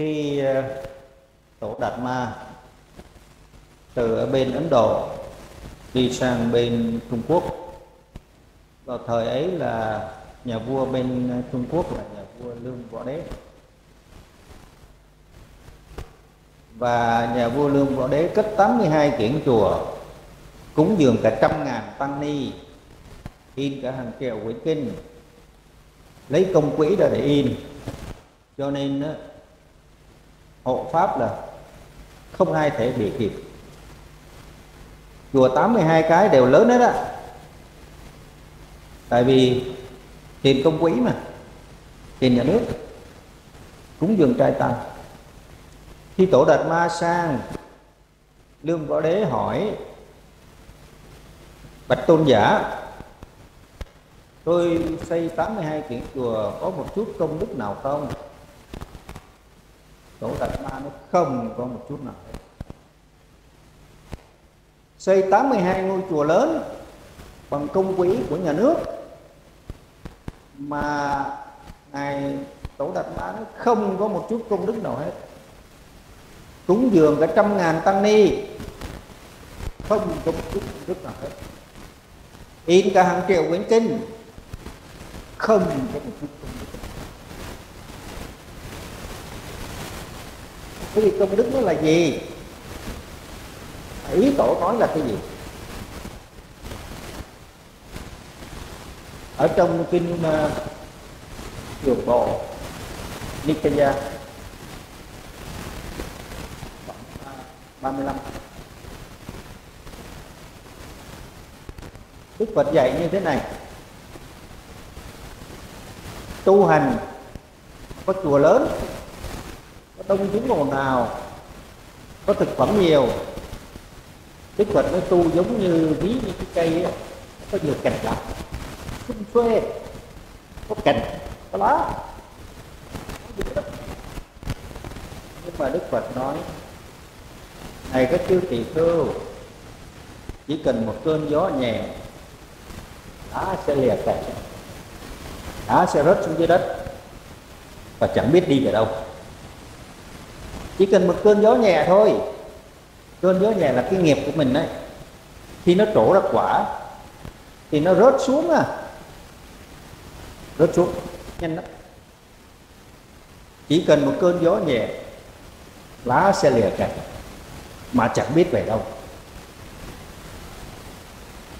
khi ờ, tổ đạt ma từ ở bên ấn độ đi sang bên trung quốc, vào thời ấy là nhà vua bên trung quốc là nhà vua lương võ đế. Và nhà vua lương võ đế cất 82 kiển chùa, cúng dường cả trăm ngàn tăng ni, in cả hàng triệu quyển kinh, lấy công quỹ ra để in. Cho nên hộ pháp là không ai thể bị kịp chùa 82 cái đều lớn hết á. Tại vì tiền công quỹ mà tiền nhà nước, cúng dường trai tăng. Khi tổ đạt ma sang, lương võ đế hỏi, bạch tôn giả, tôi xây 82 kiện chùa có một chút công đức nào không? Tổ đạt ma nó không có một chút nào hết. Xây 82 ngôi chùa lớn bằng công quỹ của nhà nước mà ngài tổ đạt ma nó không có một chút công đức nào hết. Cúng dường cả trăm ngàn tăng ni, không có một chút công đức nào hết. In cả hàng triệu quyển kinh, không có một chút cái đức công đức nó là gì? Ý tổ nói là cái gì? Ở trong kinh ờ, uh, Dược Bộ Nikaya 35 Đức Phật dạy như thế này. Tu hành có chùa lớn tông chúng ồn nào có thực phẩm nhiều? Đức Phật nói tu giống như ví như cái cây ấy, có nhiều cành lá xung xuê có cành có lá. Nhưng mà Đức Phật nói này các chư tỳ khưu chỉ cần một cơn gió nhẹ lá sẽ lìa cành lá sẽ rớt xuống dưới đất và chẳng biết đi về đâu chỉ cần một cơn gió nhẹ thôi. Cơn gió nhẹ là cái nghiệp của mình đấy. Khi nó trổ ra quả, thì nó rớt xuống à. Rớt xuống, nhanh lắm. Chỉ cần một cơn gió nhẹ, lá sẽ lìa cành mà chẳng biết về đâu.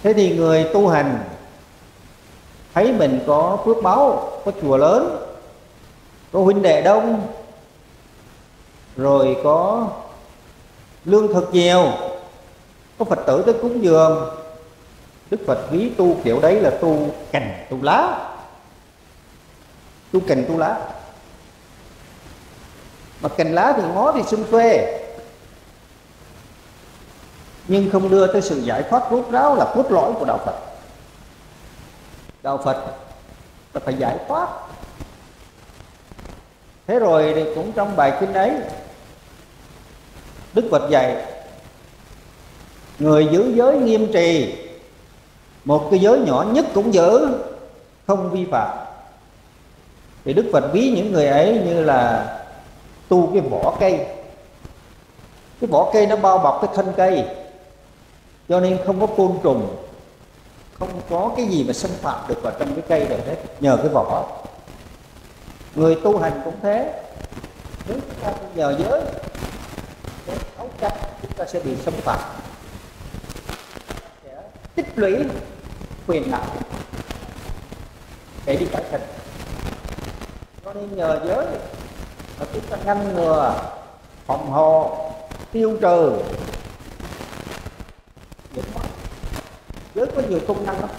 Thế thì người tu hành thấy mình có phước báo, có chùa lớn, có huynh đệ đông rồi có lương thực nhiều. Có phật tử tới cúng dường. Đức phật ví tu kiểu đấy là tu cành, tu lá. Tu cành, tu lá. Mà cành lá thì ngó thì xung xuê nhưng không đưa tới sự giải thoát rốt ráo là cốt lõi của đạo phật. Đạo phật là phải giải thoát. Thế rồi thì cũng trong bài kinh ấy đức phật dạy, người giữ giới nghiêm trì, một cái giới nhỏ nhất cũng giữ, không vi phạm. Thì đức phật ví những người ấy như là tu cái vỏ cây. Cái vỏ cây nó bao bọc cái thân cây, cho nên không có côn trùng, không có cái gì mà xâm phạm được vào trong cái cây được hết, nhờ cái vỏ. Người tu hành cũng thế. Nếu chúng ta nhờ giới chắc chúng ta sẽ bị xâm phạm. Sẽ tích lũy quyền lợi để đi cải thiện. Cho nên nhờ giới mà chúng ta ngăn ngừa, phòng hộ, tiêu trừ giới có nhiều công năng lắm.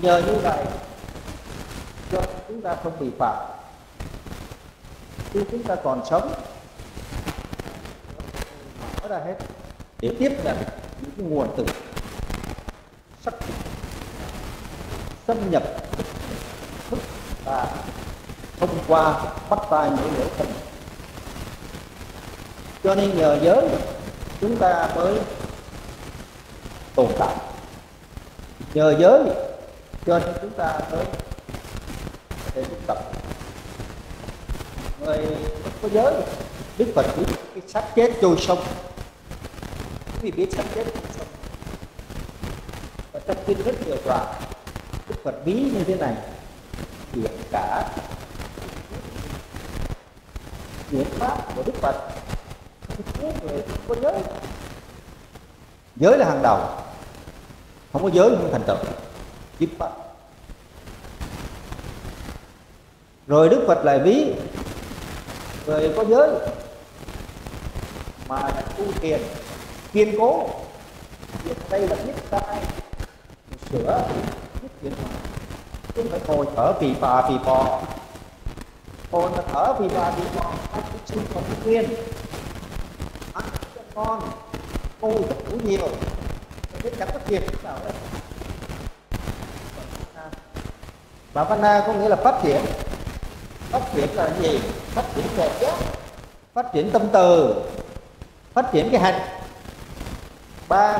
Nhờ như vậy cho chúng ta không bị phạm khi chúng ta còn sống ra hết. Để tiếp nhận những cái nguồn từ sắc xâm nhập, thức và thông qua, bắt tay những lễ thần cho nên nhờ giới chúng ta mới tồn tại. Nhờ giới cho nên chúng ta mới để tu tập. Người có giới đức phật biết cái xác chết trôi sông quý vị biết sắp chết và trong kinh rất nhiều đoạn đức phật ví như thế này, hiện cả chuyển pháp của đức phật người có giới. Giới là hàng đầu, không có giới không thành tựu. Chính pháp rồi đức phật lại ví, người có giới, mà tu thiền kiên cố. Việc đây là biết sai sửa biết chuyển chứ không phải thôi thở phì phà phì phò thôi mà thở phì phà phì phò ăn sinh còn nguyên ăn cho con ôi đủ nhiều. Biết chẳng có thiệt nào đấy bà Vanna có nghĩa là phát triển. Phát triển là gì? Phát triển thể chất, phát triển tâm từ. Phát triển cái hành ba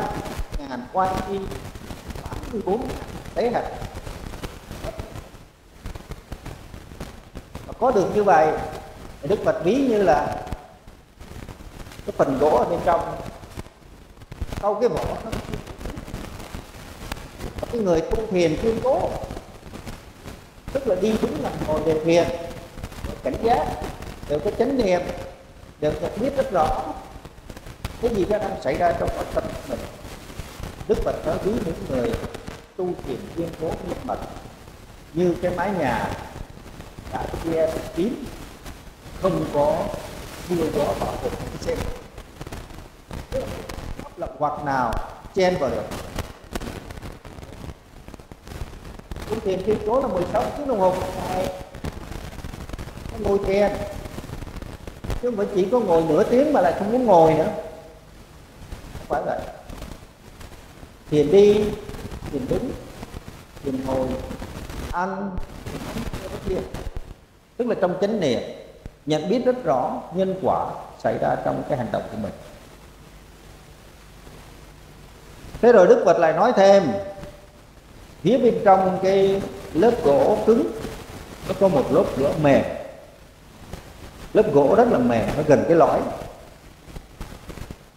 ngàn quan y tám mươi bốn tế hạnh có được như vậy, thì đức phật ví như là cái phần gỗ ở bên trong. Sau cái vỏ nó cái người tu thiền kiên cố, tức là đi đúng là ngồi về thiền cảnh giác đều có chánh niệm đều có biết rất rõ cái gì đang xảy ra trong cái tâm đức phật nói ví những người tu thiền kiên cố nhất mật như cái mái nhà đã che kín, không có mưa gió bảo hộ xem pháp lập hoặc nào chen vào được. Tu thiền kiên cố là 16 tiếng đồng hồ ngày. Ngồi thiền, chứ không phải chỉ có ngồi nửa tiếng mà lại không muốn ngồi nữa. Không phải vậy thiền đi thiền đứng thiền ngồi. Ăn thiền tức là trong chánh niệm, nhận biết rất rõ nhân quả xảy ra trong cái hành động của mình. Thế rồi đức phật lại nói thêm, phía bên trong cái lớp gỗ cứng, nó có một lớp gỗ mềm. Lớp gỗ rất là mềm, nó gần cái lõi.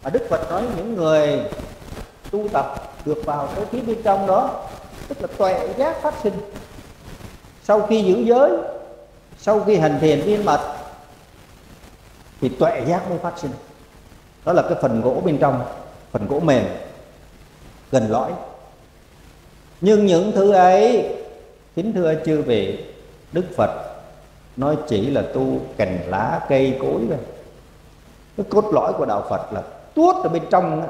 Mà đức phật nói những người tu tập được vào cái phía bên trong đó, tức là tuệ giác phát sinh. Sau khi giữ giới, sau khi hành thiền viên mật, thì tuệ giác mới phát sinh. Đó là cái phần gỗ bên trong, phần gỗ mềm, gần lõi. Nhưng những thứ ấy, kính thưa chư vị, đức phật nói chỉ là tu cành lá cây cối thôi. Cái cốt lõi của đạo phật là tuốt ở bên trong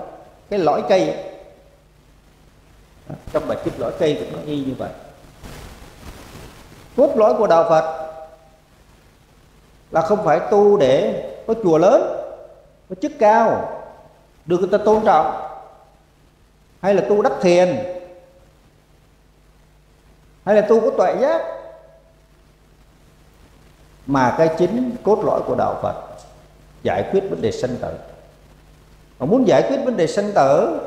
cái lõi cây trong bài kinh lõi cây cũng nói y như vậy. Cốt lõi của đạo phật là không phải tu để có chùa lớn, có chức cao, được người ta tôn trọng, hay là tu đắc thiền, hay là tu có tuệ giác, mà cái chính cốt lõi của đạo Phật giải quyết vấn đề sanh tử. Mà muốn giải quyết vấn đề sanh tử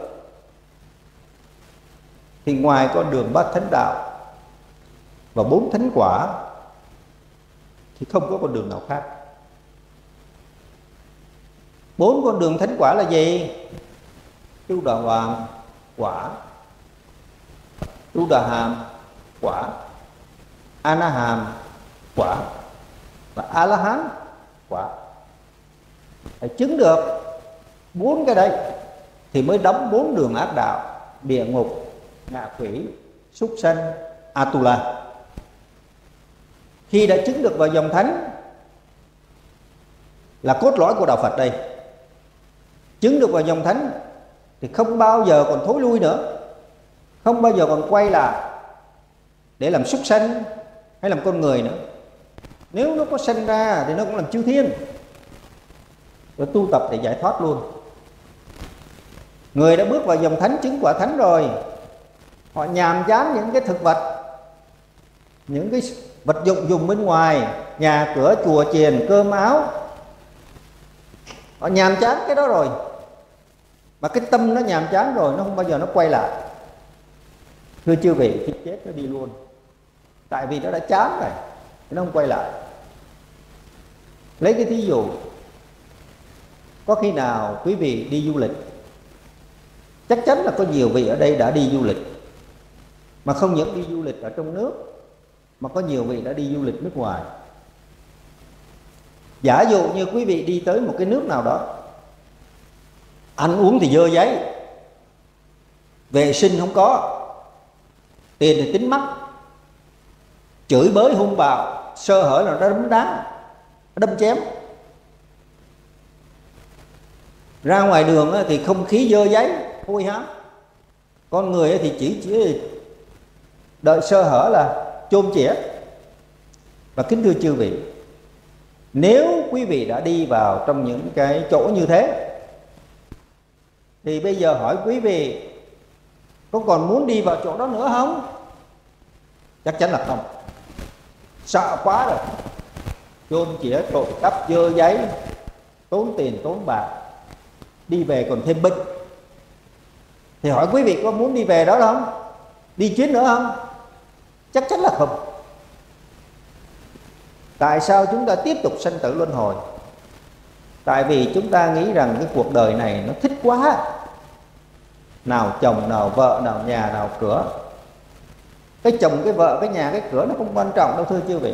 thì ngoài con đường bát thánh đạo và bốn thánh quả, thì không có con đường nào khác. Bốn con đường thánh quả là gì? Tu đà hoàng quả tu đà hàm quả ana hàm quả và a la hán quả. Phải chứng được bốn cái đấy thì mới đóng bốn đường ác đạo, địa ngục ngạ quỷ, súc sanh, atula. Khi đã chứng được vào dòng thánh, là cốt lõi của đạo phật đây. Chứng được vào dòng thánh thì không bao giờ còn thối lui nữa. Không bao giờ còn quay lại để làm súc sanh hay làm con người nữa. Nếu nó có sanh ra thì nó cũng làm chư thiên. Rồi tu tập để giải thoát luôn. Người đã bước vào dòng thánh, chứng quả thánh rồi họ nhàm chán những cái thực vật, những cái vật dụng dùng bên ngoài, nhà cửa, chùa, chiền, cơm, áo. Họ nhàm chán cái đó rồi. Mà cái tâm nó nhàm chán rồi, nó không bao giờ nó quay lại. Thưa chư vị, khi chết nó đi luôn. Tại vì nó đã chán rồi, nó không quay lại. Lấy cái thí dụ, có khi nào quý vị đi du lịch, chắc chắn là có nhiều vị ở đây đã đi du lịch mà không những đi du lịch ở trong nước, mà có nhiều vị đã đi du lịch nước ngoài. Giả dụ như quý vị đi tới một cái nước nào đó, ăn uống thì dơ giấy, vệ sinh không có, tiền thì tính mắt, chửi bới hung bạo, sơ hở là nó đấm đá, đâm chém. Ra ngoài đường thì không khí dơ giấy, hôi hám. Con người thì chỉ chỉ đợi sơ hở là chôn chĩa và kính thưa chư vị, nếu quý vị đã đi vào trong những cái chỗ như thế, thì bây giờ hỏi quý vị, có còn muốn đi vào chỗ đó nữa không? Chắc chắn là không. Sợ quá rồi. Chôn chĩa trộm cắp, dơ giấy, tốn tiền, tốn bạc, đi về còn thêm bệnh thì hỏi quý vị có muốn đi về đó không? Đi chuyến nữa không? Chắc chắn là không. Tại sao chúng ta tiếp tục sanh tử luân hồi? Tại vì chúng ta nghĩ rằng cái cuộc đời này nó thích quá. Nào chồng nào vợ nào nhà nào cửa. Cái chồng cái vợ cái nhà cái cửa nó không quan trọng đâu thưa chư vị.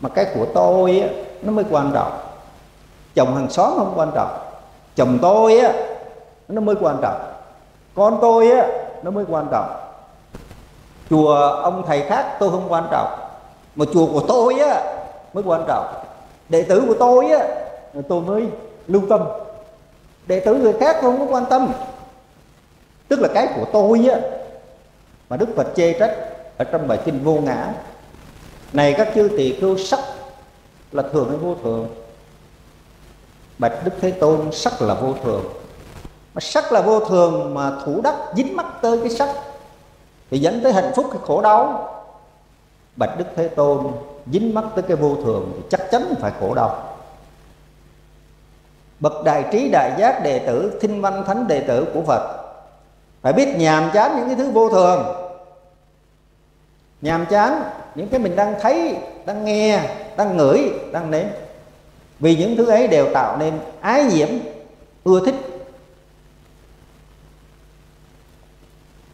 Mà cái của tôi á, nó mới quan trọng. Chồng hàng xóm không quan trọng. Chồng tôi á nó mới quan trọng. Con tôi á nó mới quan trọng chùa ông thầy khác tôi không quan trọng. Mà chùa của tôi á, mới quan trọng. Đệ tử của tôi á tôi mới lưu tâm. Đệ tử người khác không có quan tâm. Tức là cái của tôi á, mà đức phật chê trách ở trong bài kinh vô ngã. Này các chư tỳ khưu, sắc là thường hay vô thường? Bạch đức thế tôn, sắc là vô thường. Mà sắc là vô thường mà thủ đắc dính mắc tới cái sắc thì dẫn tới hạnh phúc, cái khổ đau. Bạch đức thế tôn dính mắc tới cái vô thường thì chắc chắn phải khổ đau. Bậc đại trí đại giác đệ tử, thinh văn thánh đệ tử của phật, phải biết nhàm chán những cái thứ vô thường. Nhàm chán những cái mình đang thấy, đang nghe, đang ngửi, đang nếm. Vì những thứ ấy đều tạo nên ái nhiễm, ưa thích.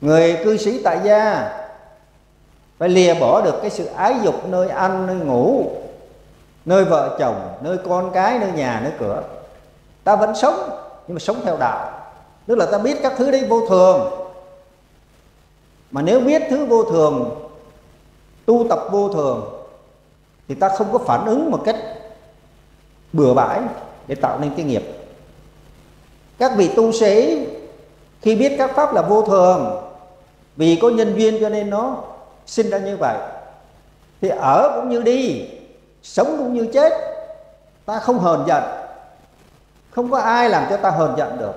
Người cư sĩ tại gia phải lìa bỏ được cái sự ái dục nơi ăn, nơi ngủ, nơi vợ chồng, nơi con cái, nơi nhà, nơi cửa. Ta vẫn sống, nhưng mà sống theo đạo. Tức là ta biết các thứ đấy vô thường. Mà nếu biết thứ vô thường, tu tập vô thường, thì ta không có phản ứng một cách bừa bãi để tạo nên cái nghiệp. Các vị tu sĩ khi biết các pháp là vô thường vì có nhân duyên cho nên nó sinh ra như vậy. Thì ở cũng như đi, sống cũng như chết, ta không hờn giận. Không có ai làm cho ta hờn giận được.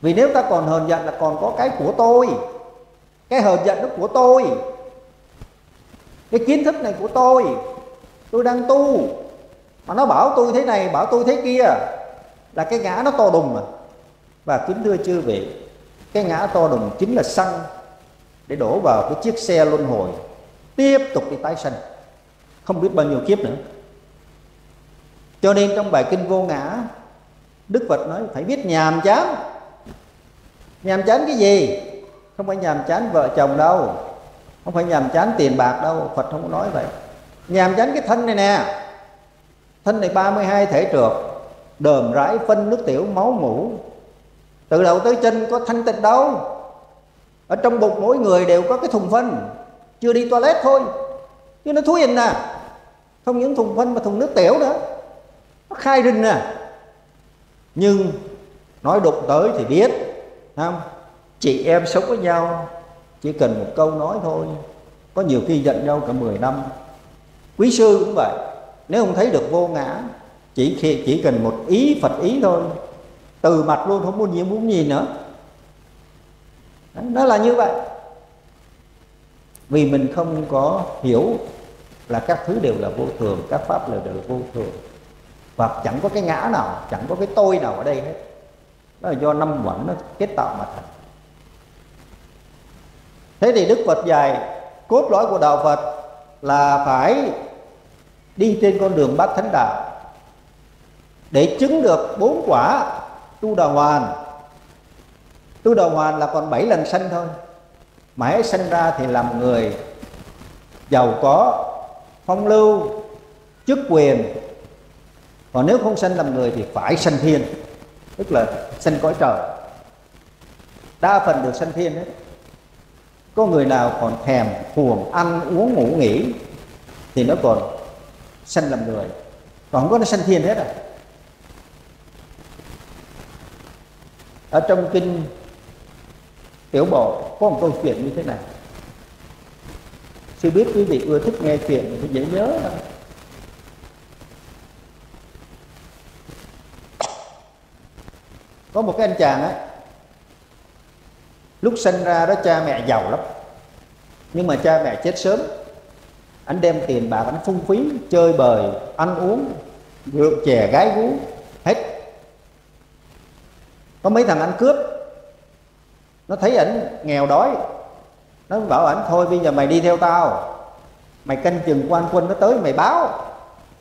Vì nếu ta còn hờn giận là còn có cái của tôi. Cái hờn giận đó của tôi. Cái kiến thức này của tôi. Tôi đang tu. Mà nó bảo tôi thế này, bảo tôi thế kia. Là cái ngã nó to đùng mà. Và kính thưa chư vị cái ngã to đùng chính là xăng để đổ vào cái chiếc xe luân hồi. Tiếp tục đi tái sanh. Không biết bao nhiêu kiếp nữa. Cho nên trong bài kinh vô ngã, đức phật nói, phải biết nhàm chán. Nhàm chán cái gì? Không phải nhàm chán vợ chồng đâu. Không phải nhàm chán tiền bạc đâu. Phật không có nói vậy. Nhàm chán cái thân này nè. Thân này 32 thể trượt đờm rãi phân nước tiểu máu ngủ từ đầu tới chân có thanh tịnh đâu. Ở trong bụng mỗi người đều có cái thùng phân. Chưa đi toilet thôi. Chứ nó thúi hình nè. Không những thùng phân mà thùng nước tiểu nữa. Nó khai rình nè. Nhưng nói đụng tới thì biết không? Chị em sống với nhau, chỉ cần một câu nói thôi. Có nhiều khi giận nhau cả 10 năm. Quý sư cũng vậy. Nếu không thấy được vô ngã, chỉ khi chỉ cần một ý phật ý thôi từ mặt luôn, không muốn nhìn muốn nhìn nữa. Nó là như vậy. Vì mình không có hiểu là các thứ đều là vô thường, các pháp đều đều vô thường. Và chẳng có cái ngã nào, chẳng có cái tôi nào ở đây hết. Đó là do năm uẩn nó kết tạo mà thành. Thế thì đức phật dạy, cốt lõi của đạo phật là phải đi trên con đường bát thánh đạo. Để chứng được bốn quả tu đà hoàn. Tu đà hoàn là còn bảy lần sanh thôi. Mà hãy sanh ra thì làm người giàu có phong lưu chức quyền. Còn nếu không sanh làm người thì phải sanh thiên tức là sanh cõi trời. Đa phần được sanh thiên đấy, có người nào còn thèm cuồng ăn uống ngủ nghỉ thì nó còn sanh làm người. Còn không có nó sanh thiên hết à? Ở trong kinh tiểu bộ có một câu chuyện như thế này. Sư biết quý vị ưa thích nghe chuyện thì dễ nhớ có một cái anh chàng á, lúc sinh ra đó cha mẹ giàu lắm. Nhưng mà cha mẹ chết sớm. Anh đem tiền bạc, anh phung phí, chơi bời, ăn uống, rượu chè, gái gú có mấy thằng anh cướp. Nó thấy ảnh nghèo đói. Nó bảo ảnh, thôi bây giờ mày đi theo tao. Mày canh chừng quan quân nó tới, mày báo.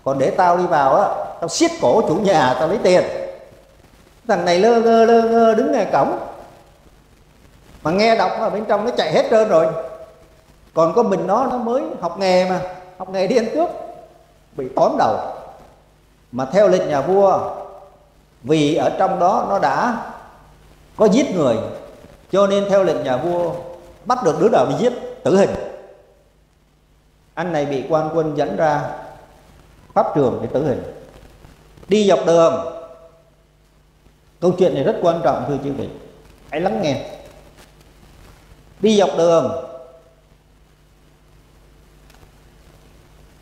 Còn để tao đi vào á, tao siết cổ chủ nhà, tao lấy tiền. Thằng này lơ ngơ lơ ngơ, đứng ngay cổng. Mà nghe đọc ở bên trong nó chạy hết trơn rồi. Còn có mình nó nó mới học nghề mà, học nghề đi ăn cướp. Bị tóm đầu. Mà theo lệnh nhà vua vì ở trong đó nó đã có giết người, cho nên theo lệnh nhà vua, bắt được đứa nào bị giết, tử hình. Anh này bị quan quân dẫn ra pháp trường để tử hình. Đi dọc đường. Câu chuyện này rất quan trọng, thưa quý vị. Hãy lắng nghe. Đi dọc đường.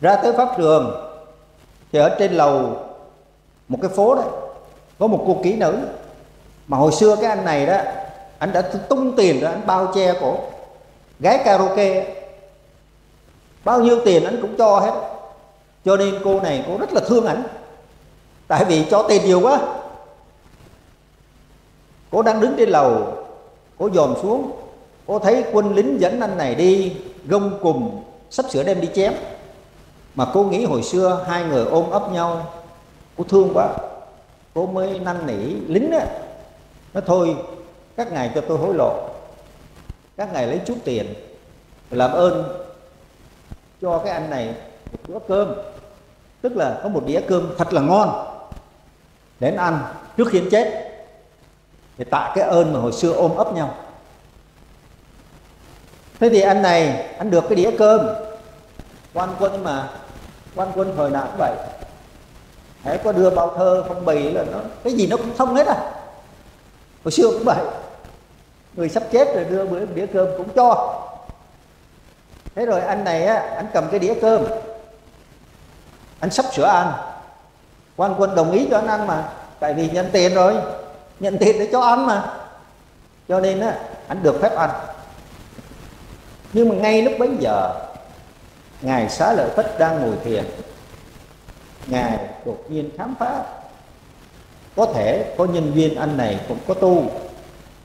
Ra tới pháp trường, thì ở trên lầu một cái phố đấy có một cô kỹ nữ mà hồi xưa cái anh này đó, anh đã tung tiền rồi, anh bao che cổ gái karaoke. Bao nhiêu tiền anh cũng cho hết. Cho nên cô này cô rất là thương ảnh. Tại vì cho tiền nhiều quá. Cô đang đứng trên lầu, cô dòm xuống, cô thấy quân lính dẫn anh này đi gông cùng, sắp sửa đem đi chém. Mà cô nghĩ hồi xưa hai người ôm ấp nhau, cô thương quá cô mới năn nỉ, lính á nó thôi, các ngài cho tôi hối lộ. Các ngài lấy chút tiền, làm ơn cho cái anh này một bữa cơm. Tức là có một đĩa cơm thật là ngon, đến ăn trước khi chết. Để tạ cái ơn mà hồi xưa ôm ấp nhau. Thế thì anh này, anh được cái đĩa cơm. Quan quân mà, quan quân thời nào cũng vậy thế có đưa bao thơ, phong bì là nó cái gì nó cũng xong hết à. Hồi xưa cũng vậy. Người sắp chết rồi đưa bữa đĩa cơm cũng cho. Thế rồi anh này á, anh cầm cái đĩa cơm. Anh sắp sửa ăn. Quan quân đồng ý cho anh ăn mà. Tại vì nhận tiền rồi. Nhận tiền để cho ăn mà. Cho nên á, anh được phép ăn. Nhưng mà ngay lúc bấy giờ, ngài xá lợi phất đang ngồi thiền ngài đột nhiên khám phá. Có thể có nhân viên anh này cũng có tu,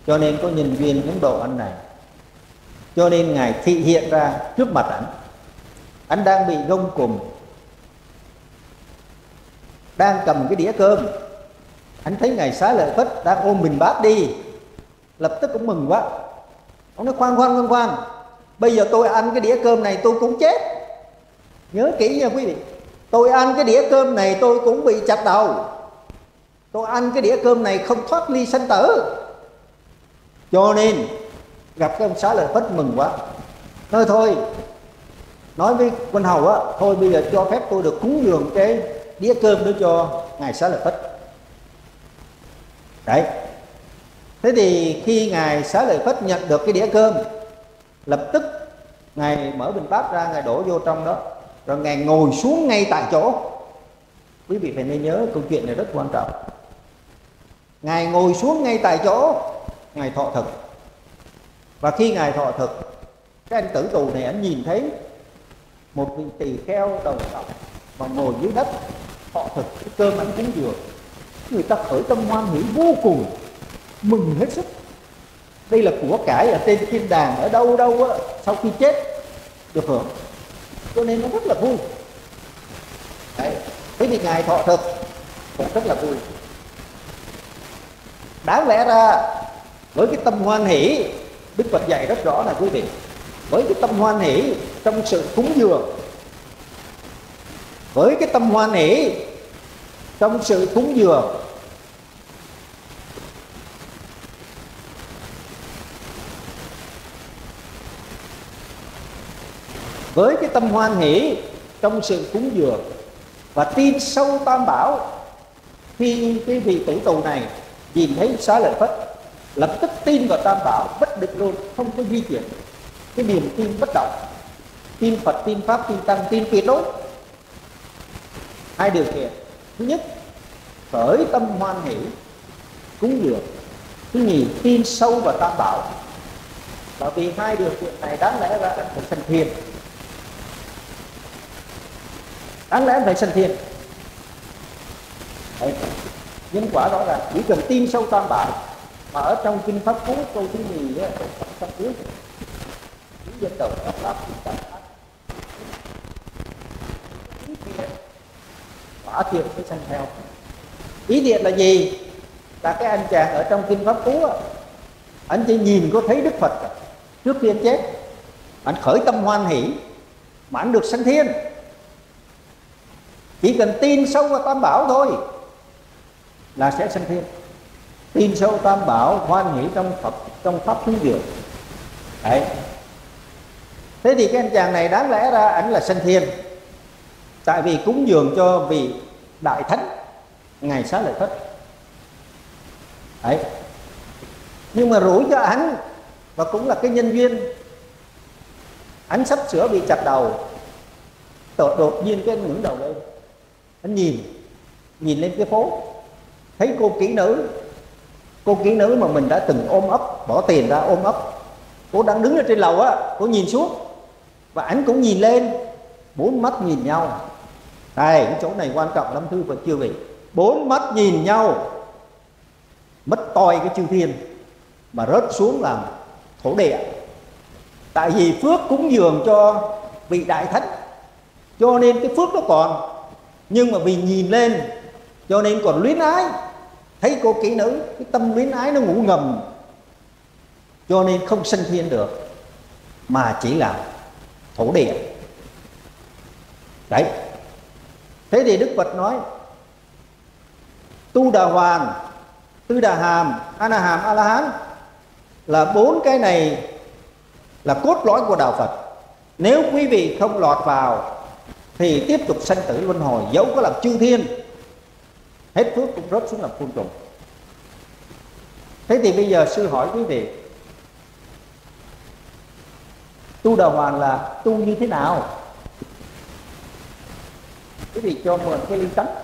cho nên có nhân viên ấn độ anh này. Cho nên ngài thị hiện ra trước mặt ảnh. Anh đang bị gông cùng đang cầm cái đĩa cơm. Anh thấy ngài xá lợi phất đang ôm bình bát đi, lập tức cũng mừng quá. Ông nói, khoan khoan khoan khoan, bây giờ tôi ăn cái đĩa cơm này tôi cũng chết. Nhớ kỹ nha quý vị tôi ăn cái đĩa cơm này tôi cũng bị chặt đầu. Tôi ăn cái đĩa cơm này không thoát ly sanh tử. Cho nên, gặp cái ông xá lợi phất mừng quá. Thôi thôi, nói với quân hầu á, thôi bây giờ cho phép tôi được cúng dường cái đĩa cơm đó cho ngài xá lợi phất đấy. Thế thì khi ngài xá lợi phất nhận được cái đĩa cơm, lập tức ngài mở bình bát ra, ngài đổ vô trong đó rồi ngài ngồi xuống ngay tại chỗ. Quý vị phải nên nhớ câu chuyện này rất quan trọng. Ngài ngồi xuống ngay tại chỗ, ngài thọ thực. Và khi ngài thọ thực, cái anh tử tù này anh nhìn thấy một vị tỳ kheo đầu tóc và ngồi dưới đất thọ thực cái cơm anh cúng dường người ta khởi tâm hoan hỷ vô cùng, mừng hết sức. Đây là của cải ở trên thiên đàng, ở đâu đâu á, sau khi chết được hưởng cho nên nó rất là vui. Thì ngài thọ thực cũng rất là vui. Đáng lẽ ra, với cái tâm hoan hỷ, đức phật dạy rất rõ là quý vị, với cái tâm hoan hỷ trong sự cúng dường, với cái tâm hoan hỷ trong sự cúng dường với cái tâm hoan hỷ trong sự cúng dường và tin sâu tam bảo, khi cái vị tử tù này nhìn thấy xá lợi phất, lập tức tin vào tam bảo bất định luôn, không có di chuyển. Cái niềm tin bất động, tin phật, tin pháp, tin tăng, tin tuyệt đối. Hai điều kiện. Thứ nhất, khởi tâm hoan hỷ, cúng dường. Thứ nhì, tin sâu vào tam bảo. Bởi vì hai điều kiện này đáng lẽ ra phải thành thiền đáng lẽ phải sanh thiên Đấy. nhân quả đó là chỉ cần tin sâu tam bảo, mà ở trong kinh pháp cú câu thứ gì á pháp cú chỉ dân đầu pháp pháp tam quả thiệt với sanh theo. Ý thiệt là gì? Là cái anh chàng ở trong kinh pháp cú á, anh chỉ nhìn có thấy đức phật. Trước khi anh chết, anh khởi tâm hoan hỷ, mà anh được sanh thiên chỉ cần tin sâu vào tam bảo thôi là sẽ sanh thiên tin sâu tam bảo, hoan hỷ trong phật, trong pháp thứ diệu đấy. Thế thì cái anh chàng này đáng lẽ ra ảnh là sanh thiên tại vì cúng dường cho vị đại thánh ngày xá lợi phất đấy. Nhưng mà rủi cho ảnh và cũng là cái nhân viên ảnh sắp sửa bị chặt đầu đột nhiên cái ngẩng đầu lên anh nhìn nhìn lên cái phố. Thấy cô kỹ nữ, cô kỹ nữ mà mình đã từng ôm ấp, bỏ tiền ra ôm ấp. Cô đang đứng ở trên lầu á, cô nhìn xuống. Và ảnh cũng nhìn lên, bốn mắt nhìn nhau. Đây cái chỗ này quan trọng lắm, thưa và chưa vị. Bốn mắt nhìn nhau. Mất toi cái chư thiên, mà rớt xuống làm thổ địa. Tại vì phước cúng dường cho vị đại thánh. Cho nên cái phước nó còn nhưng mà vì nhìn lên, cho nên còn luyến ái. Thấy cô kỹ nữ, cái tâm luyến ái nó ngủ ngầm. Cho nên không sinh thiên được, mà chỉ là thổ địa. Đấy. Thế thì đức phật nói, tu đà hoàn tư đà hàm a na hàm a la hán là bốn cái này là cốt lõi của đạo phật. Nếu quý vị không lọt vào thì tiếp tục sanh tử luân hồi, dẫu có làm chư thiên, hết phước cũng rớt xuống làm côn trùng. Thế thì bây giờ sư hỏi quý vị, tu đà hoàng là tu như thế nào? Quý vị cho mượn cái ly trắng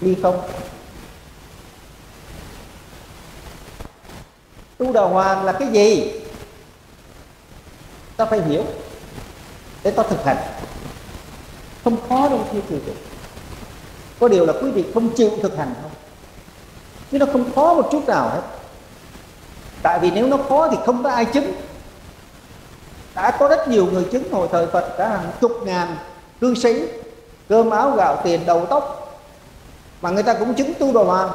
ly không? Tu đà hoàng là cái gì? Ta phải hiểu để ta thực hành không khó đâu, thưa quý vị có điều là quý vị không chịu thực hành thôi chứ nó không khó một chút nào hết. Tại vì nếu nó khó thì không có ai chứng. Đã có rất nhiều người chứng hồi thời Phật, cả hàng chục ngàn cư sĩ, cơm áo gạo tiền đầu tóc, mà người ta cũng chứng tu đồ hoàng.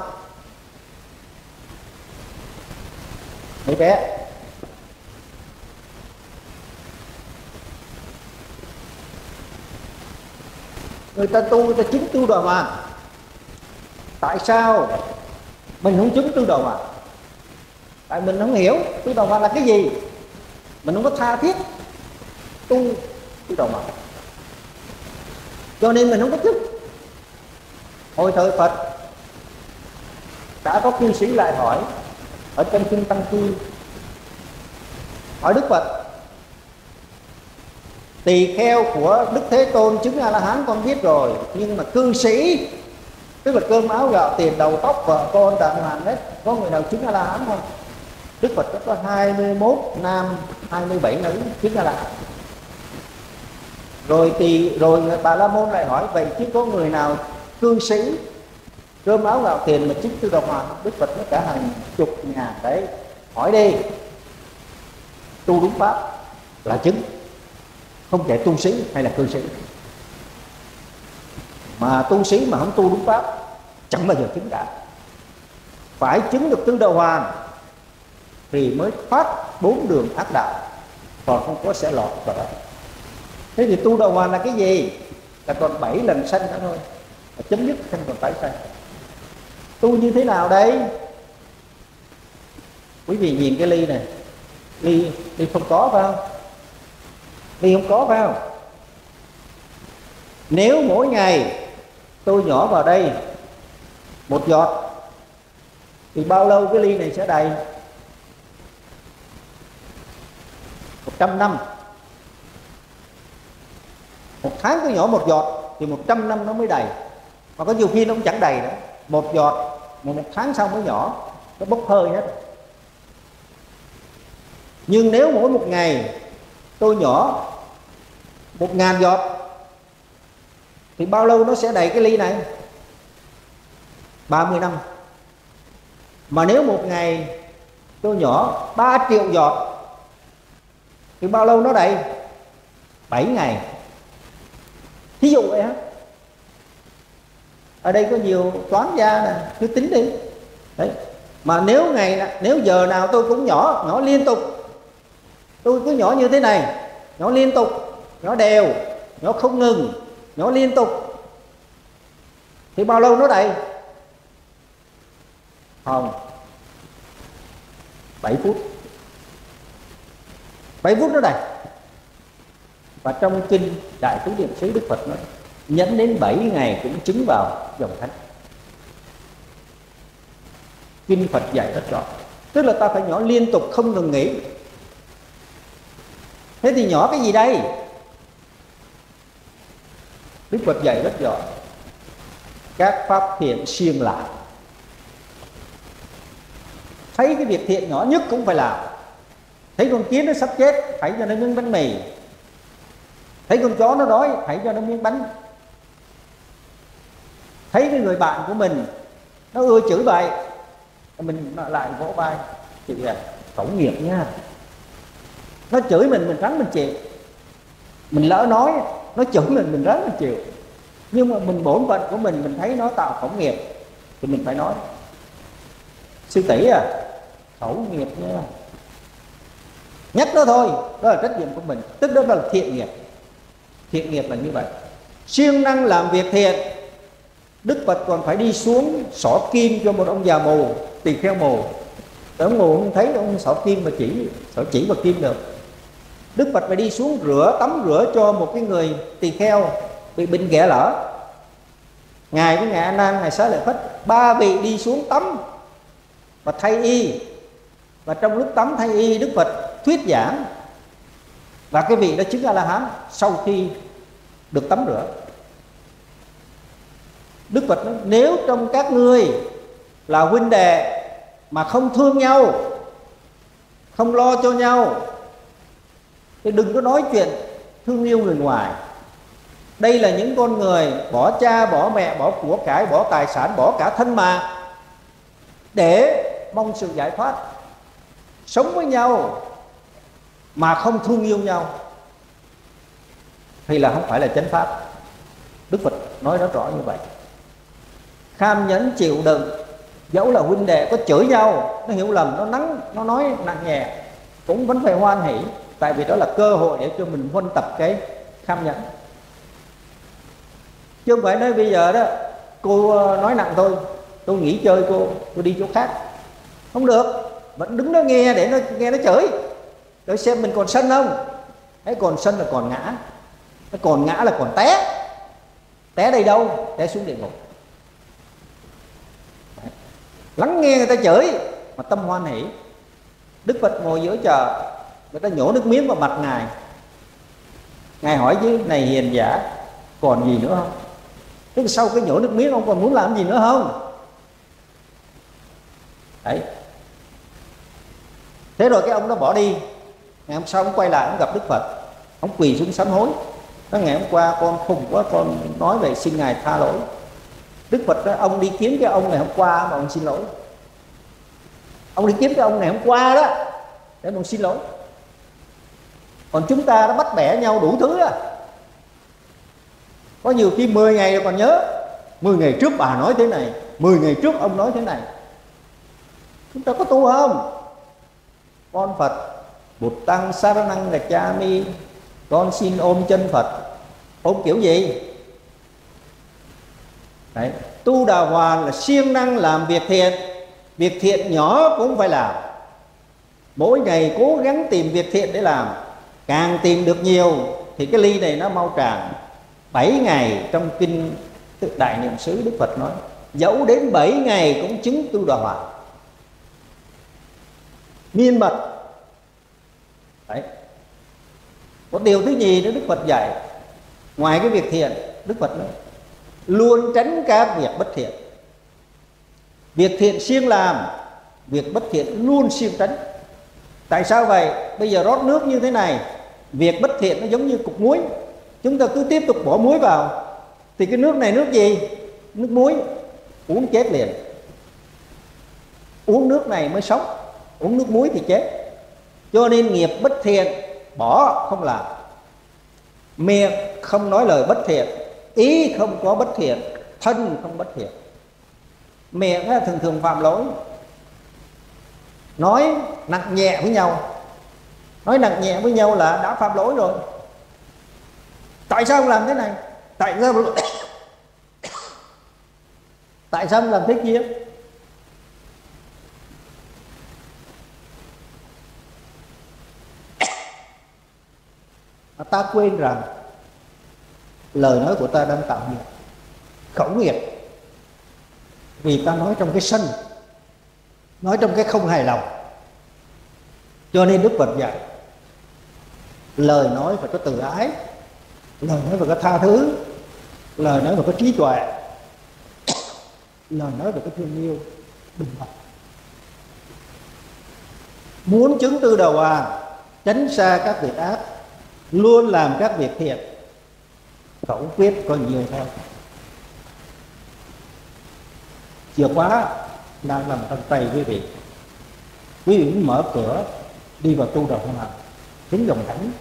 Mấy bé người ta tu người ta chứng tu đà hoàn tại sao mình không chứng tu đà hoàn tại mình không hiểu tu đà hoàn là cái gì? Mình không có tha thiết tu tu đà hoàn cho nên mình không có chứng hồi thời phật đã có cư sĩ lại hỏi ở trong kinh tăng cư, hỏi đức phật tỳ kheo của đức thế tôn chứng a la hán con biết rồi, nhưng mà cư sĩ, tức là cơm áo gạo, tiền đầu tóc, vợ con, đàng hoàng hết có người nào chứng a la hán không? Đức phật có 21 nam 27 nữ chứng a la hán rồi thì, rồi bà la môn lại hỏi, vậy chứ có người nào cư sĩ, cơm áo gạo, tiền mà chứng tư đồng hoàng đức phật nó cả hàng chục ngàn đấy, hỏi đi. Tu đúng pháp là chứng không kể tu sĩ hay là cư sĩ. Mà tu sĩ mà không tu đúng pháp, chẳng bao giờ chứng đạt phải chứng được tứ đầu hoàn thì mới thoát bốn đường ác đạo, còn không có sẽ lọt vào đó. Thế thì tu đầu hoàn là cái gì? Là còn bảy lần sanh đó thôi, là chấm dứt không còn tái sanh. Tu như thế nào đây? Quý vị nhìn cái ly này, ly ly không có phải không? Vì không có phải không? Nếu mỗi ngày tôi nhỏ vào đây một giọt, thì bao lâu cái ly này sẽ đầy? 100 năm. Một tháng tôi nhỏ một giọt thì 100 năm nó mới đầy. Mà có nhiều khi nó cũng chẳng đầy nữa. Một giọt mà một tháng sau mới nhỏ, nó bốc hơi hết. Nhưng nếu mỗi một ngày tôi nhỏ một ngàn giọt. Thì bao lâu nó sẽ đầy cái ly này? 30 năm. Mà nếu một ngày tôi nhỏ 3 triệu giọt, thì bao lâu nó đầy? 7 ngày. Thí dụ vậy á. Ở đây có nhiều toán gia nè, cứ tính đi. Đấy. Mà nếu ngày nếu giờ nào tôi cũng nhỏ nhỏ liên tục. Tôi cứ nhỏ như thế này, nhỏ liên tục nhỏ đều nhỏ không ngừng nhỏ liên tục. Thì bao lâu nó đầy? Không. 7 phút. 7 phút nó đầy. Và trong kinh đại tứ niệm xứ đức phật nói nhẫn đến 7 ngày cũng chứng vào dòng thánh. Kinh phật dạy rất rõ. Tức là ta phải nhỏ liên tục, không ngừng nghỉ. Thế thì nhỏ cái gì đây? Đức phật dạy rất rõ. Các pháp thiện siêng lại, thấy cái việc thiện nhỏ nhất cũng phải làm. Thấy con kiến nó sắp chết phải cho nó miếng bánh mì. Thấy con chó nó đói phải cho nó miếng bánh. Thấy cái người bạn của mình nó ưa chửi bậy mình lại vỗ vai. Chị à khẩu nghiệp nha. Nó chửi mình mình trắng mình chịu. Mình lỡ nói nó chửi mình mình rất mình chịu. Nhưng mà mình bổn phận của mình mình thấy nó tạo khẩu nghiệp, thì mình phải nói. Sư tỷ à khẩu nghiệp nha. Nhắc nó thôi, đó là trách nhiệm của mình. Tức đó là thiện nghiệp. Thiện nghiệp là như vậy. Siêng năng làm việc thiện, đức phật còn phải đi xuống xỏ kim cho một ông già mù, tỳ kheo mù. Ông mù không thấy ông xỏ kim mà chỉ, xỏ chỉ vào kim được đức phật phải đi xuống rửa, tắm rửa cho một cái người tỳ kheo bị bệnh ghẻ lở. Ngài với ngài Anan ngài xá lợi phất, ba vị đi xuống tắm và thay y. Và trong lúc tắm thay y, đức phật thuyết giảng. Và cái vị đó chứng a la hán sau khi được tắm rửa. Đức phật nói, nếu trong các ngươi là huynh đệ mà không thương nhau, không lo cho nhau thì đừng có nói chuyện thương yêu người ngoài. Đây là những con người bỏ cha, bỏ mẹ, bỏ của cải, bỏ tài sản, bỏ cả thân mạng để mong sự giải thoát. Sống với nhau mà không thương yêu nhau. Thì là không phải là chánh pháp? Đức phật nói rất rõ như vậy. Kham nhẫn, chịu đựng. Dẫu là huynh đệ có chửi nhau, nó hiểu lầm, nó nắng, nó nói nặng nhẹ, cũng vẫn phải hoan hỷ tại vì đó là cơ hội để cho mình huân tập cái tham nhẫn chứ không phải nói bây giờ đó, cô ờ, nói nặng thôi, tôi nghỉ chơi cô, tôi đi chỗ khác. Không được, vẫn đứng đó nghe để nó, nghe nó chửi. Để xem mình còn sân không? Ấy còn sân là còn ngã. Nó còn ngã là còn té. Té đây đâu? Té xuống địa ngục. Lắng nghe người ta chửi, mà tâm hoan hỷ. Đức phật ngồi giữa chờ người ta nhổ nước miếng vào mặt ngài. Ngài hỏi chứ, này hiền giả, còn gì nữa không? Tức sau cái nhổ nước miếng, ông còn muốn làm gì nữa không? Đấy. Thế rồi cái ông nó bỏ đi. Ngày hôm sau ông quay lại, ông gặp đức phật. Ông quỳ xuống sám hối. Nói, ngày hôm qua con khùng quá, con nói về xin ngài tha lỗi. Đức phật đó ông đi kiếm cái ông ngày hôm qua mà ông xin lỗi. Ông đi kiếm cái ông ngày hôm qua đó, để ông xin lỗi còn chúng ta đã bắt bẻ nhau đủ thứ à có nhiều khi 10 ngày còn nhớ 10 ngày trước bà nói thế này 10 ngày trước ông nói thế này. Chúng ta có tu không? Con Phật, Bụt Tăng Saranang mi, con xin ôm chân Phật. Ôm kiểu gì? Đấy. tu đà hoàn là siêng năng làm việc thiện. Việc thiện nhỏ cũng phải làm. Mỗi ngày cố gắng tìm việc thiện để làm càng tìm được nhiều, thì cái ly này nó mau tràn. Bảy ngày trong kinh đại niệm xứ đức phật nói, dẫu đến bảy ngày cũng chứng tu đà hòa. Miên mật. Đấy. Có điều thứ nhì đó đức phật dạy. Ngoài cái việc thiện, đức phật nói, luôn tránh các việc bất thiện. Việc thiện siêng làm, việc bất thiện luôn siêng tránh. Tại sao vậy? Bây giờ rót nước như thế này việc bất thiện nó giống như cục muối. Chúng ta cứ tiếp tục bỏ muối vào. Thì cái nước này nước gì? Nước muối. Uống chết liền. Uống nước này mới sống. Uống nước muối thì chết. Cho nên nghiệp bất thiện, bỏ không làm. Miệng không nói lời bất thiện. Ý không có bất thiện. Thân không bất thiện. Miệng thường thường phạm lỗi. Nói nặng nhẹ với nhau nói nặng nhẹ với nhau là đã phạm lỗi rồi. Tại sao ông làm thế này? Tại sao tại sao ông làm thế kia? Ta quên rằng lời nói của ta đang tạo nghiệp, khẩu nghiệp. Vì ta nói trong cái sân, nói trong cái không hài lòng. Cho nên đức phật dạy lời nói phải có từ ái lời nói phải có tha thứ lời nói phải có trí tuệ lời nói phải có thương yêu bình đẳng. muốn chứng tư đầu hòa, tránh xa các việc ác luôn làm các việc thiện khẩu quyết có nhiều theo chìa khóa đang nằm trong tay quý vị. Quý vị mở cửa đi vào tu đầu hòa chứng dòng thánh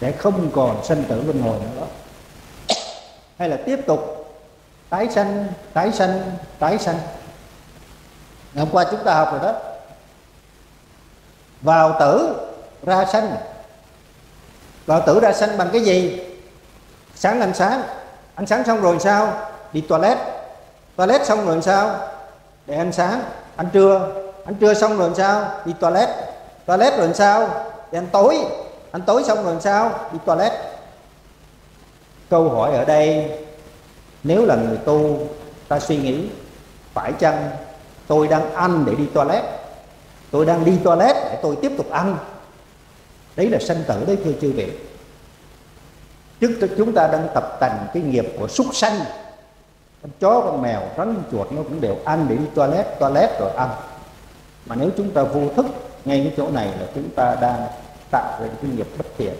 sẽ không còn sanh tử luân hồi nữa. Hay là tiếp tục tái sanh tái sanh tái sanh. Ngày hôm qua chúng ta học rồi đó. Vào tử ra sanh. Vào tử ra sanh bằng cái gì? Sáng ánh sáng. Ánh sáng xong rồi sao? Đi toilet. Toilet xong rồi sao? Để ăn sáng. Ăn trưa. Ăn trưa xong rồi sao? Đi toilet. Toilet rồi sao? Để ăn tối ăn tối xong rồi sao? Đi toilet. Câu hỏi ở đây, nếu là người tu, ta suy nghĩ, phải chăng tôi đang ăn để đi toilet? Tôi đang đi toilet để tôi tiếp tục ăn. Đấy là sanh tử đấy, thưa chư vị. Chứ chúng ta đang tập tành cái nghiệp của súc sanh. Con chó, con mèo, rắn, chuột nó cũng đều ăn để đi toilet toilet rồi ăn. Mà nếu chúng ta vô thức ngay cái chỗ này là chúng ta đang tạo ra cái nghiệp bất thiện.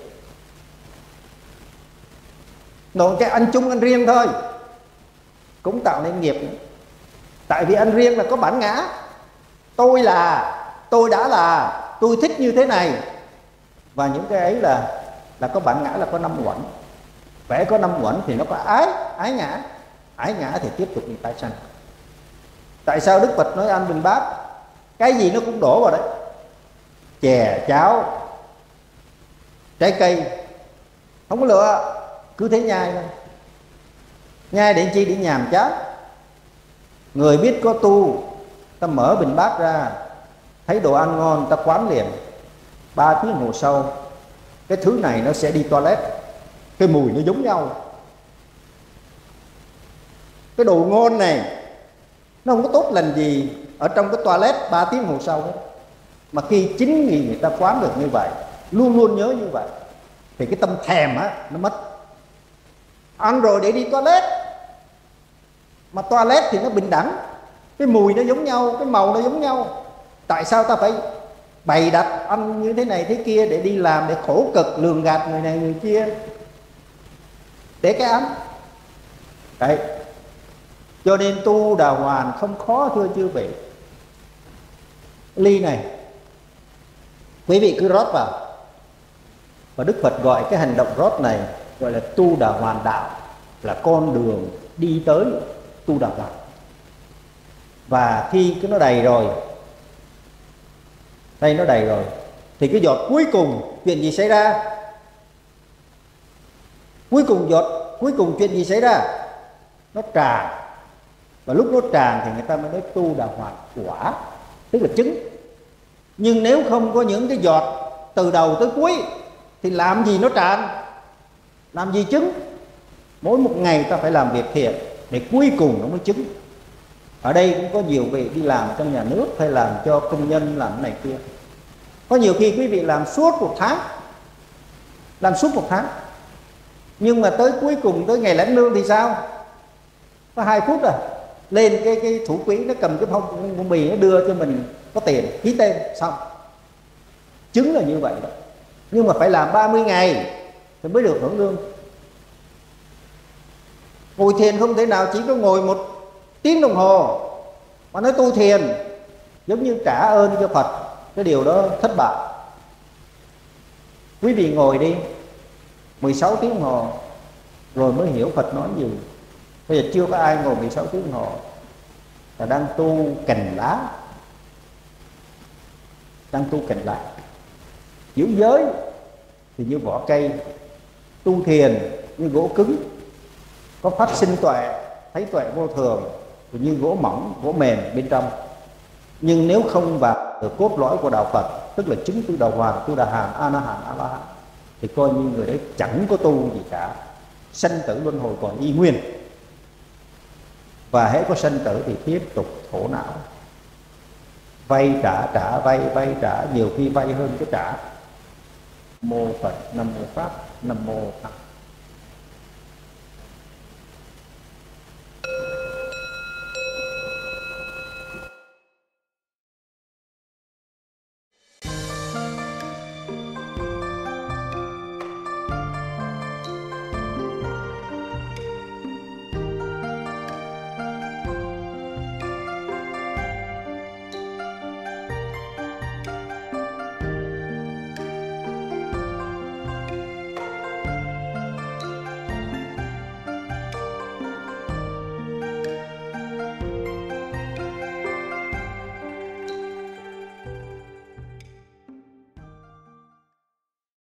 Rồi cái ăn chung ăn riêng thôi, cũng tạo nên nghiệp. Tại vì ăn riêng là có bản ngã. Tôi là, tôi đã là, tôi thích như thế này. Và những cái ấy là là có bản ngã, là có năm uẩn. Vẽ có năm uẩn thì nó có ái ái ngã. Ái ngã thì tiếp tục bị tái sanh. Tại sao đức phật nói ăn bình bát cái gì nó cũng đổ vào đấy. Chè, cháo trái cây. Không có lựa cứ thế nhai thôi. Nhai để chi? Để nhàm chán người biết có tu, ta mở bình bát ra, thấy đồ ăn ngon, ta quán liền. Ba tiếng hồ sau, cái thứ này nó sẽ đi toilet. Cái mùi nó giống nhau. Cái đồ ngon này, nó không có tốt lành gì ở trong cái toilet ba tiếng hồ sau đó mà khi chính vì người ta quán được như vậy luôn luôn nhớ như vậy. Thì cái tâm thèm á, nó mất. Ăn rồi để đi toilet. Mà toilet thì nó bình đẳng. Cái mùi nó giống nhau, cái màu nó giống nhau. Tại sao ta phải bày đặt ăn như thế này thế kia để đi làm, để khổ cực, lường gạt người này người kia? Để cái ăn. Đấy. Cho nên tu đà hoàn không khó thưa chư vị. Ly này. Quý vị cứ rót vào và đức phật gọi cái hành động rót này gọi là tu đà hoàn đạo, là con đường đi tới tu đà hoàn và khi cái nó đầy rồi, đây nó đầy rồi, thì cái giọt cuối cùng chuyện gì xảy ra? Cuối cùng giọt, cuối cùng chuyện gì xảy ra? Nó tràn. Và lúc nó tràn thì người ta mới nói tu đà hoạt quả, tức là chứng. Nhưng nếu không có những cái giọt từ đầu tới cuối thì làm gì nó tràn? Làm gì chứng? mỗi một ngày ta phải làm việc thiện để cuối cùng nó mới chứng. ở đây cũng có nhiều vị đi làm trong nhà nước hay làm cho công nhân làm này kia. Có nhiều khi quý vị làm suốt một tháng, làm suốt một tháng. Nhưng mà tới cuối cùng, tới ngày lãnh lương thì sao? Có hai phút rồi lên cái cái thủ quỹ, nó cầm cái phong phong bì, nó đưa cho mình, có tiền, ký tên, xong. Chứng là như vậy đó nhưng mà phải làm 30 ngày thì mới được hưởng lương. Ngồi thiền không thể nào chỉ có ngồi một tiếng đồng hồ mà nói tu thiền, giống như trả ơn cho Phật. Cái điều đó thất bại. Quý vị ngồi đi 16 tiếng hồ, rồi mới hiểu Phật nói gì. Bây giờ chưa có ai ngồi 16 tiếng hồ là đang tu cành lá. Đang tu cành lá. Giữ giới thì như vỏ cây, tu thiền, như gỗ cứng, có phát sinh tuệ, thấy tuệ vô thường, thì như gỗ mỏng, gỗ mềm bên trong. Nhưng nếu không vào được cốt lõi của đạo Phật, tức là chứng tu đạo hoàng, tu đà hàm a na hàm a la thì coi như người đấy chẳng có tu gì cả. Sanh tử luân hồi còn y nguyên. Và hễ có sanh tử thì tiếp tục khổ não. Vay trả trả vay vay trả, nhiều khi vay hơn cái trả mô phật nam mô pháp nam mô tăng